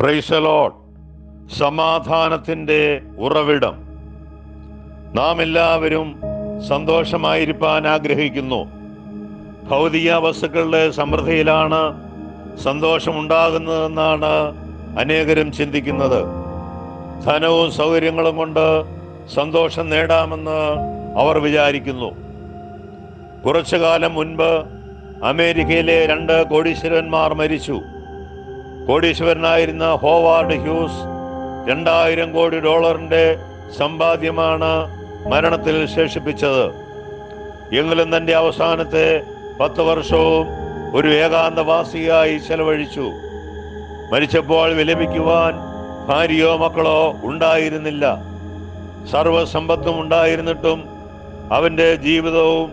പ്രൈസലോട്ട് സമാധാനത്തിന്റെ ഉറവിടം. നാം എല്ലാവരും സന്തോഷമായിരിക്കാൻ ആഗ്രഹിക്കുന്നു. ഭൗതിക വസ്തുക്കളുടെ സമൃദ്ധിയിലാണ് സന്തോഷമുണ്ടാകുന്നതെന്നാണ് അനേകരും ചിന്തിക്കുന്നത്. ധനവും സൗകര്യങ്ങളും കൊണ്ട് സന്തോഷം നേടാമെന്ന് അവർ വിചാരിക്കുന്നു. കുറച്ചു കാലം മുൻപ് അമേരിക്കയിലെ രണ്ട് കോടീശ്വരന്മാർ മരിച്ചു. കോടീശ്വരനായിരുന്ന ഹോവാർഡ് ഹ്യൂസ് രണ്ടായിരം കോടി ഡോളറിന്റെ സമ്പാദ്യമാണ് മരണത്തിൽ ശേഷിപ്പിച്ചത്. എങ്കിലും തന്റെ അവസാനത്തെ പത്ത് വർഷവും ഒരു ഏകാന്തവാസിയായി ചെലവഴിച്ചു. മരിച്ചപ്പോൾ വിലപിക്കുവാൻ ഭാര്യയോ മക്കളോ ഉണ്ടായിരുന്നില്ല. സർവസമ്പത്തും ഉണ്ടായിരുന്നിട്ടും അവന്റെ ജീവിതവും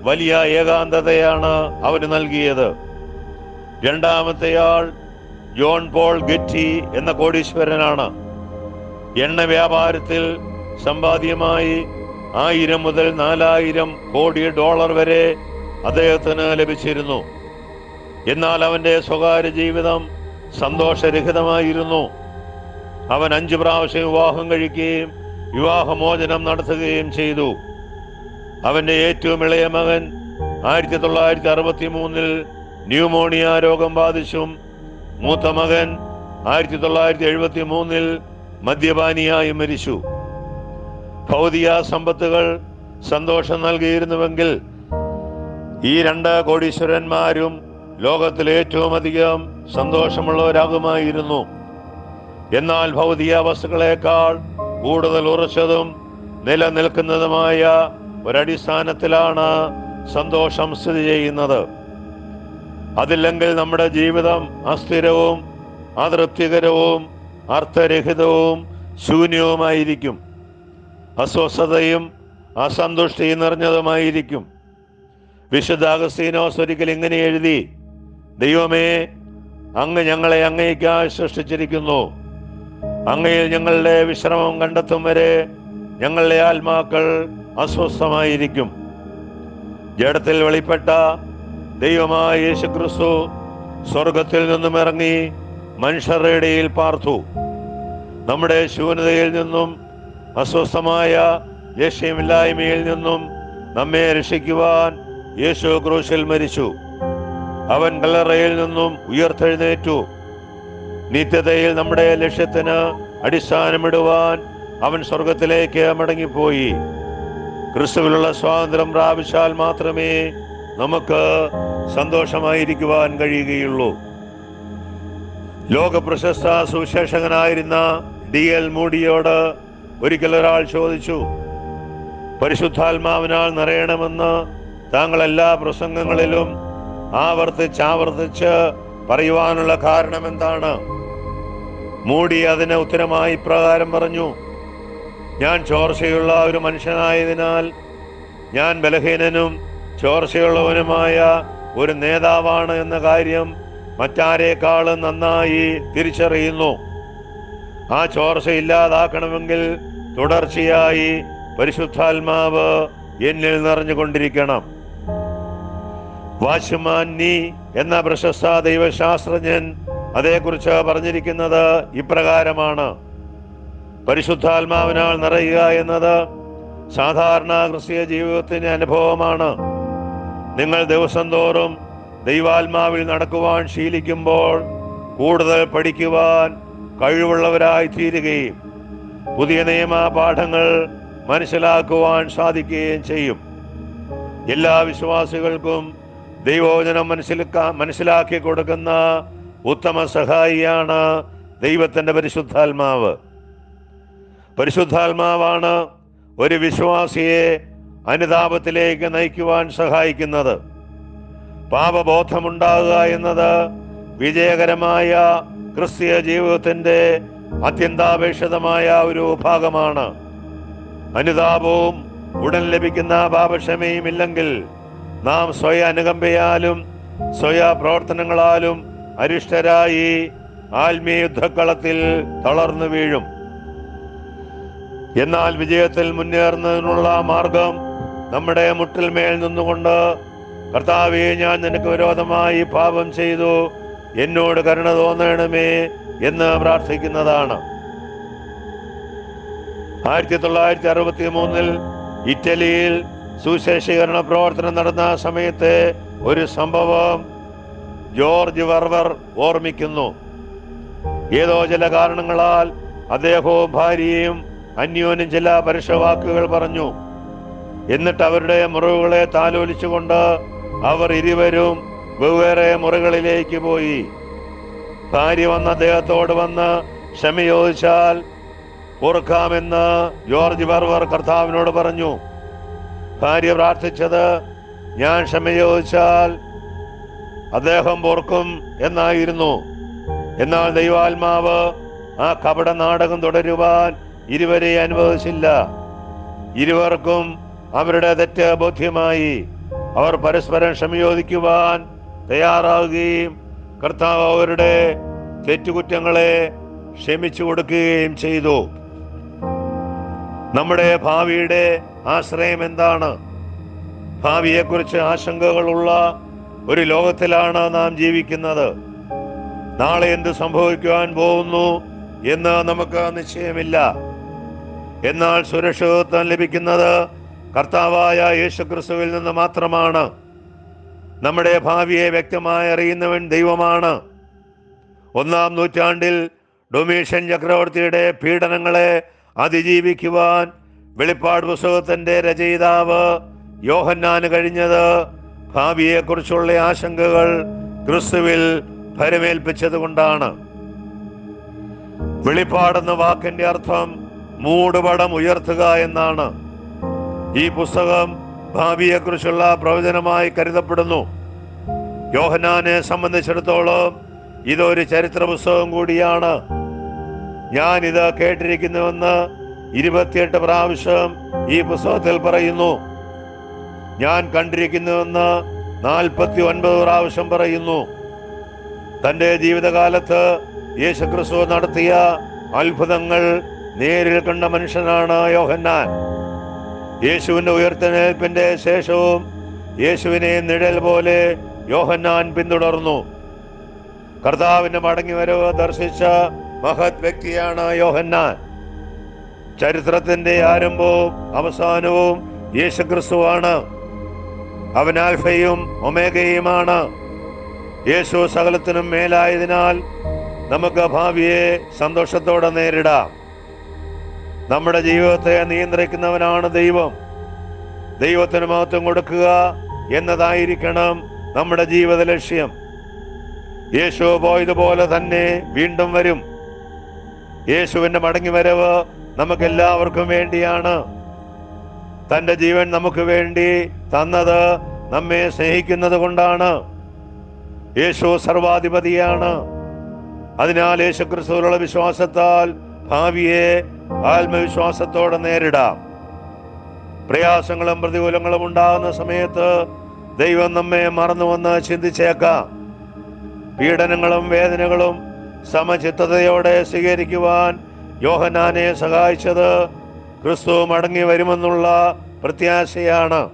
വലിയ ഏകാന്തതയാണ് അവന് നൽകിയത്. രണ്ടാമത്തെയാൾ ജോൺ പോൾ ഗെറ്റി എന്ന കോടീശ്വരനാണ്. എണ്ണ വ്യാപാരത്തിൽ സമ്പാദ്യമായി ആയിരം മുതൽ നാലായിരം കോടി ഡോളർ വരെ അദ്ദേഹത്തിന് ലഭിച്ചിരുന്നു. എന്നാൽ അവന്റെ സ്വകാര്യ ജീവിതം സന്തോഷരഹിതമായിരുന്നു. അവൻ അഞ്ചു പ്രാവശ്യം വിവാഹം കഴിക്കുകയും വിവാഹമോചനം നടത്തുകയും ചെയ്തു. അവന്റെ ഏറ്റവും ഇളയ മകൻ ആയിരത്തി തൊള്ളായിരത്തി അറുപത്തി മൂന്നിൽ ന്യൂമോണിയ രോഗം ബാധിച്ചും മൂത്ത മകൻ ആയിരത്തി തൊള്ളായിരത്തി എഴുപത്തി മൂന്നിൽ മദ്യപാനിയായി മരിച്ചു. ഭൗതിക സമ്പത്തുകൾ സന്തോഷം നൽകിയിരുന്നുവെങ്കിൽ ഈ രണ്ട് കോടീശ്വരന്മാരും ലോകത്തിൽ ഏറ്റവും അധികം സന്തോഷമുള്ളവരാകുമായിരുന്നു. എന്നാൽ ഭൗതിക വസ്തുക്കളെക്കാൾ കൂടുതൽ ഉറച്ചതും നിലനിൽക്കുന്നതുമായ ഒരടിസ്ഥാനത്തിലാണ് സന്തോഷം സ്ഥിതി ചെയ്യുന്നത്. അതില്ലെങ്കിൽ നമ്മുടെ ജീവിതം അസ്ഥിരവും അതൃപ്തികരവും അർത്ഥരഹിതവും ശൂന്യവുമായിരിക്കും. അസ്വസ്ഥതയും അസന്തുഷ്ടിയും നിറഞ്ഞതുമായിരിക്കും. വിശുദ്ധ അഗസ്തീനോസ് ഒരിക്കൽ ഇങ്ങനെ എഴുതി ദൈവമേ അങ്ങ് ഞങ്ങളെ അങ്ങേക്കായി സൃഷ്ടിച്ചിരിക്കുന്നു. അങ്ങയിൽ ഞങ്ങളുടെ വിശ്രമം കണ്ടെത്തും വരെ ഞങ്ങളുടെ ആത്മാക്കൾ അസ്വസ്ഥമായിരിക്കും. ജഡത്തിൽ വെളിപ്പെട്ട ദൈവമായ യേശു ക്രിസ്തു സ്വർഗത്തിൽ നിന്നും ഇറങ്ങി മനുഷ്യരുടെ ഇടയിൽ പാർത്തു. നമ്മുടെ ശൂന്യതയിൽ നിന്നും അസ്വസ്ഥമായ ലക്ഷ്യമില്ലായ്മയിൽ നിന്നും നമ്മെ രക്ഷിക്കുവാൻ യേശു ക്രൂശിൽ മരിച്ചു. അവൻ കല്ലറയിൽ നിന്നും ഉയർത്തെഴുന്നേറ്റു. നിത്യതയിൽ നമ്മുടെ ലക്ഷ്യത്തിന് അടിസ്ഥാനമിടുവാൻ അവൻ സ്വർഗത്തിലേക്ക് മടങ്ങിപ്പോയി. ക്രിസ്തുവിലുള്ള സ്വാതന്ത്ര്യം പ്രാപിച്ചാൽ മാത്രമേ നമുക്ക് സന്തോഷമായിരിക്കുവാൻ കഴിയുകയുള്ളൂ. ലോക പ്രശസ്ത സുവിശേഷകനായിരുന്ന ഡി എൽ മൂഡിയോട് ഒരിക്കൽ ഒരാൾ ചോദിച്ചു പരിശുദ്ധാത്മാവിനാൽ നിറയണമെന്ന് താങ്കൾ എല്ലാ പ്രസംഗങ്ങളിലും ആവർത്തിച്ച് ആവർത്തിച്ച് പറയുവാനുള്ള കാരണം എന്താണ്? മൂടി അതിന് ഉത്തരമായി ഇപ്രകാരം പറഞ്ഞു ഞാൻ ചോർച്ചയുള്ള ഒരു മനുഷ്യനായതിനാൽ ഞാൻ ബലഹീനനും ചോർച്ചയുള്ളവനുമായ ഒരു നേതാവാണ് എന്ന കാര്യം മറ്റാരേക്കാളും നന്നായി തിരിച്ചറിയുന്നു. ആ ചോർച്ച ഇല്ലാതാക്കണമെങ്കിൽ തുടർച്ചയായി പരിശുദ്ധാത്മാവ് എന്നിൽ നിറഞ്ഞുകൊണ്ടിരിക്കണം. വാശുമാന്നി എന്ന പ്രശസ്ത ദൈവശാസ്ത്രജ്ഞൻ അതേക്കുറിച്ച് പറഞ്ഞിരിക്കുന്നത് ഇപ്രകാരമാണ്. പരിശുദ്ധാത്മാവിനാൽ നിറയുക എന്നത് സാധാരണ ക്രിസ്തീയ ജീവിതത്തിന്റെ അനുഭവമാണ്. നിങ്ങൾ ദിവസം തോറും ദൈവാത്മാവിൽ നടക്കുവാൻ ശീലിക്കുമ്പോൾ കൂടുതൽ പഠിക്കുവാൻ കഴിവുള്ളവരായി തീരുകയും പുതിയ നിയമ പാഠങ്ങൾ മനസ്സിലാക്കുവാൻ സാധിക്കുകയും ചെയ്യും. എല്ലാ വിശ്വാസികൾക്കും ദൈവോചനം മനസ്സിലാക്കാൻ മനസ്സിലാക്കി കൊടുക്കുന്ന ഉത്തമ സഹായിയാണ് ദൈവത്തിന്റെ പരിശുദ്ധാത്മാവ്. പരിശുദ്ധാത്മാവാണ് ഒരു വിശ്വാസിയെ അനുതാപത്തിലേക്ക് നയിക്കുവാൻ സഹായിക്കുന്നത്. പാപബോധമുണ്ടാകുക എന്നത് വിജയകരമായ ക്രിസ്തീയ ജീവിതത്തിന്റെ അത്യന്താപേക്ഷിതമായ ഒരു ഭാഗമാണ്. അനുതാപവും ഉടൻ ലഭിക്കുന്ന പാപക്ഷമയും ഇല്ലെങ്കിൽ നാം സ്വയ അനുകമ്പയാലും സ്വയ പ്രവർത്തനങ്ങളാലും അരിഷ്ടരായി ആത്മീയ യുദ്ധക്കളത്തിൽ തളർന്നു വീഴും. എന്നാൽ വിജയത്തിൽ മുന്നേറുന്നതിനുള്ള മാർഗം നമ്മുടെ മുട്ടിൽ മേൽ നിന്നുകൊണ്ട് കർത്താവെ ഞാൻ നിനക്ക് വിരോധമായി പാപം ചെയ്തു. എന്നോട് കരുണ തോന്നണമേ എന്ന് പ്രാർത്ഥിക്കുന്നതാണ്. ആയിരത്തി തൊള്ളായിരത്തി അറുപത്തി മൂന്നിൽ ഇറ്റലിയിൽ സുശേഷീകരണ പ്രവർത്തനം നടന്ന സമയത്തെ ഒരു സംഭവം ജോർജ് വർവർ ഓർമ്മിക്കുന്നു. ഏതോ ചില കാരണങ്ങളാൽ അദ്ദേഹവും ഭാര്യയും അന്യോന്യം ചില പരുഷവാക്കുകൾ പറഞ്ഞു. എന്നിട്ട് അവരുടെ മുറിവുകളെ താലോലിച്ചുകൊണ്ട് അവർ ഇരുവരും വെവ്വേറെ മുറികളിലേക്ക് പോയി. ഭാര്യ വന്ന അദ്ദേഹത്തോട് വന്ന് ക്ഷമ ചോദിച്ചാൽ ഓർക്കാമെന്ന് ജോർജ് ബർവർ കർത്താവിനോട് പറഞ്ഞു. ഭാര്യ പ്രാർത്ഥിച്ചത് ഞാൻ ക്ഷമ ചോദിച്ചാൽ അദ്ദേഹം ഓർക്കും എന്നായിരുന്നു. എന്നാൽ ദൈവാത്മാവ് ആ കപട നാടകം തുടരുവാൻ ഇരുവരെ അനുവദിച്ചില്ല. ഇരുവർക്കും അവരുടെ തെറ്റ് ബോധ്യമായി അവർ പരസ്പരം ക്ഷമയോദിക്കുവാൻ തയ്യാറാവുകയും കർത്താവ് അവരുടെ തെറ്റുകുറ്റങ്ങളെ ക്ഷമിച്ചു കൊടുക്കുകയും ചെയ്തു. നമ്മുടെ ഭാവിയുടെ ആശ്രയം എന്താണ്? ഭാവിയെക്കുറിച്ച് ആശങ്കകളുള്ള ഒരു ലോകത്തിലാണ് നാം ജീവിക്കുന്നത്. നാളെ എന്ത് സംഭവിക്കുവാൻ പോകുന്നു എന്ന് നമുക്ക് നിശ്ചയമില്ല. എന്നാൽ സുരക്ഷിതത്വം ലഭിക്കുന്നത് കർത്താവായ യേശുക്രിസ്തുവിൽ നിന്ന് മാത്രമാണ് നമ്മുടെ ഭാവിയെ വ്യക്തമായി അറിയുന്നവൻ ദൈവമാണ്. ഒന്നാം നൂറ്റാണ്ടിൽ ഡൊമീഷ്യൻ ചക്രവർത്തിയുടെ പീഡനങ്ങളെ അതിജീവിക്കുവാൻ വെളിപ്പാട് പുസ്തകത്തിന്റെ രചയിതാവ് യോഹന്നാന് കഴിഞ്ഞത്. ഭാവിയെക്കുറിച്ചുള്ള ആശങ്കകൾ ക്രിസ്തുവിൽ ഫലമേൽപ്പിച്ചത് കൊണ്ടാണ് വെളിപ്പാടെന്ന വാക്കിന്റെ അർത്ഥം മൂടുപടം ഉയർത്തുക എന്നാണ്. ഈ പുസ്തകം ഭാവിയെക്കുറിച്ചുള്ള പ്രവചനമായി കരുതപ്പെടുന്നു. യോഹനാനെ സംബന്ധിച്ചിടത്തോളം ഇതൊരു ചരിത്ര പുസ്തകം കൂടിയാണ്. ഞാൻ ഇത് കേട്ടിരിക്കുന്നുവെന്ന് ഇരുപത്തിയെട്ട് പ്രാവശ്യം ഈ പുസ്തകത്തിൽ പറയുന്നു. ഞാൻ കണ്ടിരിക്കുന്നുവെന്ന് നാൽപ്പത്തി ഒൻപത് പ്രാവശ്യം പറയുന്നു. തന്റെ ജീവിതകാലത്ത് യേശുക്രിസ്തു നടത്തിയ അത്ഭുതങ്ങൾ നേരിൽ കണ്ട മനുഷ്യനാണ് യോഹന്നാൻ. യേശുവിന്റെ ഉയർത്തെഴുന്നേൽപ്പിന്റെ ശേഷവും യേശുവിനെ നിഴൽ പോലെ യോഹന്നാൻ പിന്തുടർന്നു. കർത്താവിന്റെ മടങ്ങിവരവ് ദർശിച്ച മഹത് വ്യക്തിയാണ് യോഹന്നാൻ. ചരിത്രത്തിന്റെ ആരംഭവും അവസാനവും യേശുക്രിസ്തുവാണ്. അവൻ ആൽഫയും ഒമേഗയുമാണ്. യേശു സകലത്തിനും മേലായതിനാൽ നമുക്ക് ഭാവിയെ സന്തോഷത്തോടെ നേരിടാം. നമ്മുടെ ജീവിതത്തെ നിയന്ത്രിക്കുന്നവനാണ് ദൈവം. ദൈവത്തിന് മഹത്വം കൊടുക്കുക എന്നതായിരിക്കണം നമ്മുടെ ജീവിത ലക്ഷ്യം. യേശു പോയതുപോലെ തന്നെ വീണ്ടും വരും. യേശുവിന്റെ മടങ്ങിവരവ് നമുക്കെല്ലാവർക്കും വേണ്ടിയാണ്. തന്റെ ജീവൻ നമുക്ക് വേണ്ടി തന്നത് നമ്മെ സ്നേഹിക്കുന്നത് കൊണ്ടാണ്. യേശു സർവാധിപതിയാണ്. അതിനാൽ യേശു ക്രിസ്തുവിലുള്ള വിശ്വാസത്താൽ ഭാവിയെ ആത്മവിശ്വാസത്തോടെ നേരിടാം. പ്രയാസങ്ങളും പ്രതികൂലങ്ങളും ഉണ്ടാകുന്ന സമയത്ത് ദൈവം നമ്മെ മറന്നുവെന്ന് ചിന്തിച്ചേക്കാം. പീഡനങ്ങളും വേദനകളും സമചിത്തതയോടെ സ്വീകരിക്കുവാൻ യോഹനാനെ സഹായിച്ചത് ക്രിസ്തു മടങ്ങി വരുമെന്നുള്ള പ്രത്യാശയാണ്.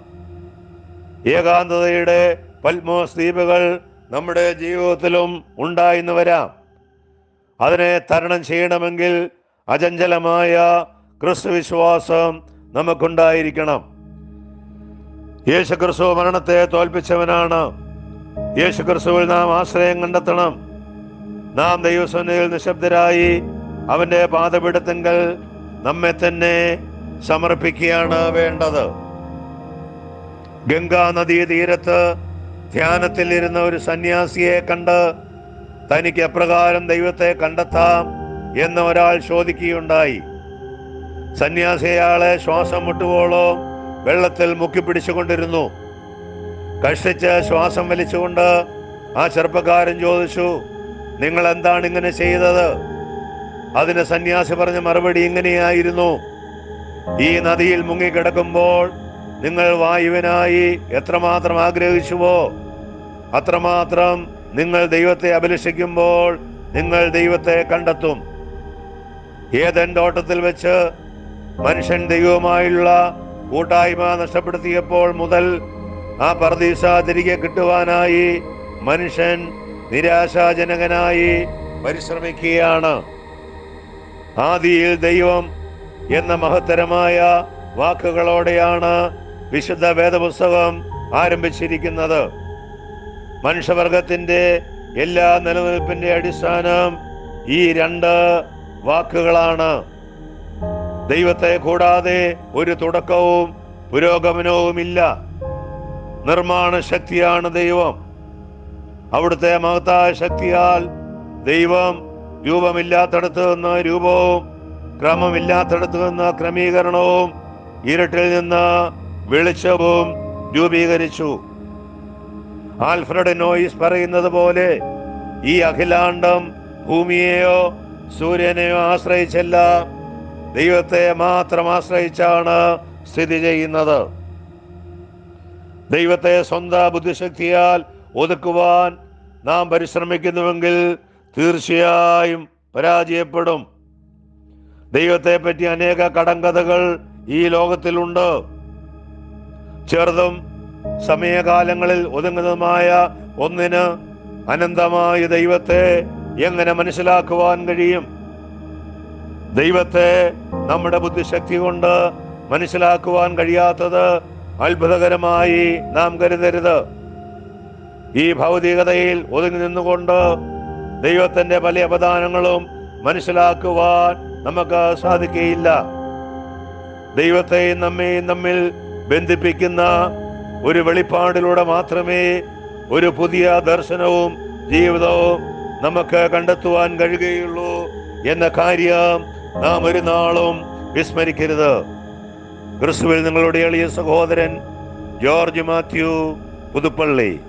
ഏകാന്തതയുടെ പത്മോസ് ദ്വീപുകൾ നമ്മുടെ ജീവിതത്തിലും ഉണ്ടായിന്ന് വരാം. അതിനെ തരണം ചെയ്യണമെങ്കിൽ അചഞ്ചലമായ ക്രിസ്തുവിശ്വാസം നമുക്കുണ്ടായിരിക്കണം. യേശു ക്രിസ്തു മരണത്തെ തോൽപ്പിച്ചവനാണ്. യേശു ക്രിസ്തുവിൽ നാം ആശ്രയം കണ്ടെത്തണം. നാം ദൈവസന്നിധിയിൽ നിശബ്ദരായി അവന്റെ പാതപിടുത്തങ്ങൾ നമ്മെ തന്നെ സമർപ്പിക്കുകയാണ് വേണ്ടത്. ഗംഗാ നദീ തീരത്ത് ധ്യാനത്തിൽ ഇരുന്ന ഒരു സന്യാസിയെ കണ്ട് തനിക്ക് എപ്രകാരം ദൈവത്തെ കണ്ടെത്താം? എന്ന് ഒരാൾ ചോദിക്കുകയുണ്ടായി. സന്യാസിയാളെ ശ്വാസം മുട്ടുവോളം? വെള്ളത്തിൽ മുക്കിപ്പിടിച്ചുകൊണ്ടിരുന്നു കഷ്ടിച്ച് ശ്വാസം വലിച്ചുകൊണ്ട് ആ ചെറുപ്പക്കാരൻ ചോദിച്ചു നിങ്ങൾ എന്താണ് ഇങ്ങനെ ചെയ്തത്? അതിന് സന്യാസി പറഞ്ഞ മറുപടി ഇങ്ങനെയായിരുന്നു. ഈ നദിയിൽ മുങ്ങിക്കിടക്കുമ്പോൾ നിങ്ങൾ വായുവിനായി എത്രമാത്രം ആഗ്രഹിച്ചുവോ അത്രമാത്രം നിങ്ങൾ ദൈവത്തെ അഭിലഷിക്കുമ്പോൾ നിങ്ങൾ ദൈവത്തെ കണ്ടെത്തും. ഏതൻ തോട്ടത്തിൽ വെച്ച് മനുഷ്യൻ ദൈവമായുള്ള കൂട്ടായ്മ നഷ്ടപ്പെടുത്തിയപ്പോൾ മുതൽ ആ പർദീസ തിരികെ കിട്ടുവാനായി മനുഷ്യൻ നിരാശാജനകനായി പരിശ്രമിക്കുകയാണ്. ആദിയിൽ ദൈവം എന്ന മഹത്തരമായ വാക്കുകളോടെയാണ് വിശുദ്ധ വേദപുസ്തകം ആരംഭിച്ചിരിക്കുന്നത്. മനുഷ്യവർഗത്തിന്റെ എല്ലാ നിലനിൽപ്പിന്റെ അടിസ്ഥാനം ഈ രണ്ട് വാക്കുകളാണ്. ദൈവത്തെ കൂടാതെ ഒരു തുടക്കവും പുരോഗമനവുമില്ല. നിർമ്മാണ ശക്തിയാണ് ദൈവം. അവിടുത്തെ മഹത്തായ ശക്തിയാൽ ദൈവം രൂപമില്ലാത്തടത്ത് നിന്ന് രൂപവും ക്രമമില്ലാത്തടത്ത് നിന്ന് ക്രമീകരണവും ഇരുട്ടിൽ നിന്ന് വെളിച്ചവും രൂപീകരിച്ചു. ആൽഫ്രഡ് നോയിസ് പറയുന്നത് പോലെ ഈ അഖിലാണ്ടം ഭൂമിയെയോ സൂര്യനെയോ ആശ്രയിച്ചല്ല ദൈവത്തെ മാത്രം ആശ്രയിച്ചാണ് സ്ഥിതി ചെയ്യുന്നത്. ദൈവത്തെ സ്വന്തം ബുദ്ധിശക്തിയാൽ ഒതുക്കുവാൻ നാം പരിശ്രമിക്കുന്നുവെങ്കിൽ തീർച്ചയായും പരാജയപ്പെടും. ദൈവത്തെ പറ്റി അനേക കടങ്കഥകൾ ഈ ലോകത്തിലുണ്ട്. ചെറുതും സമയകാലങ്ങളിൽ ഒതുങ്ങുന്നതുമായ ഒന്നിന് അനന്തമായ ദൈവത്തെ എങ്ങനെ മനസ്സിലാക്കുവാൻ കഴിയും? ദൈവത്തെ നമ്മുടെ ബുദ്ധിശക്തി കൊണ്ട് മനസ്സിലാക്കുവാൻ കഴിയാത്തത് അത്ഭുതകരമായി നാം കരുതരുത്. ഈ ഭൗതികതയിൽ ഒതുങ്ങി നിന്നുകൊണ്ട് ദൈവത്തിന്റെ പല അപദാനങ്ങളും മനസ്സിലാക്കുവാൻ നമുക്ക് സാധിക്കുകയില്ല. ദൈവത്തെയും നമ്മെയും തമ്മിൽ ബന്ധിപ്പിക്കുന്ന ഒരു വെളിപ്പാടിലൂടെ മാത്രമേ ഒരു പുതിയ ദർശനവും ജീവിതവും നമുക്ക് കണ്ടെത്തുവാൻ കഴിയുകയുള്ളൂ എന്ന കാര്യം നാം ഒരു നാളും വിസ്മരിക്കരുത്. ക്രിസ്തുവിൽ നിങ്ങളുടെ എളിയ സഹോദരൻ ജോർജ് മാത്യു പുതുപ്പള്ളി.